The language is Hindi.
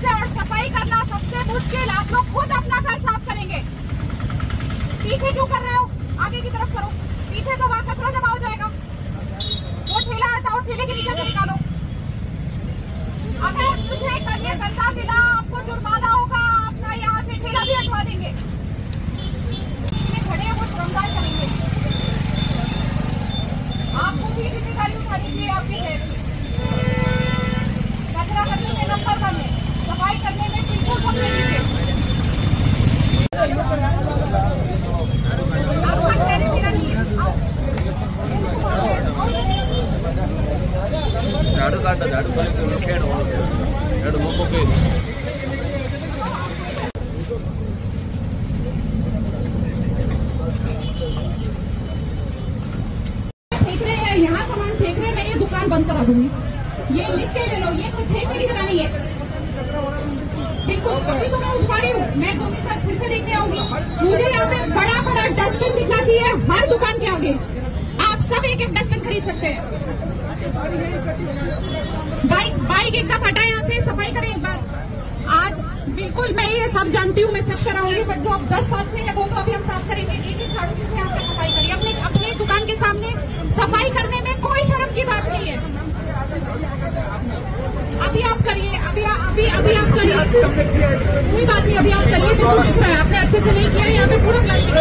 चीज़ है, और सफ़ाई करना सबसे मुश्किल। आप लोग खुद अपना घर साफ़ करेंगे। पीछे क्यों कर रहे हो? आगे की तरफ़ करो। पीछे तो वहाँ कचरा जमा हो जाएगा। वो ठेला हटाओ, ठेले के नीचे से निकालो। अगर मुझे करिए, गंदा मिला आपको जुर्माना होगा अपना यहाँ से ठेला भी हटवा देंगे ये खड़े हैं वो श्रमदान करेंगे आपको भी ज़िम्मेदारी उठानी चाहिए आपके शहर की कचरा करने में नंबर वन है सफ़ाई करने में बिल्कुल कम आपका शहर मेरा नहीं है आओ। फेंक रहे यहाँ सामान फेंक ये दुकान बंद करा दूँगी ये लिख के ले लो ये कुछ फेंक नहीं करानी है बिल्कुल अभी तो रही हूँ मैं दो फिर से देखने आऊँगी मुझे यहाँ पे बड़ा बड़ा डस्टबिन दिखना चाहिए हर दुकान के आगे आप सब एक एक डस्टबिन खरीद सकते हैं बाइक बाइक एकदम हटा यहाँ से, सफ़ाई करें एक बार। आज बिल्कुल मैं ये सब जानती हूँ, मैं सब कराऊँगी बट जो अब दस साल से है, वो तो अभी हम साफ़ करेंगे। एक एक साड़ू से पे सफ़ाई करिए। अपने अपने दुकान के सामने सफ़ाई करने में कोई शर्म की बात नहीं है। अभी आप करिए, अभी अभी अभी आप करिए। कोई बात नहीं, अभी आप करिए तो दिख रहा है आपने अच्छे से नहीं किया, यहाँ पे पूरा प्लास्टिक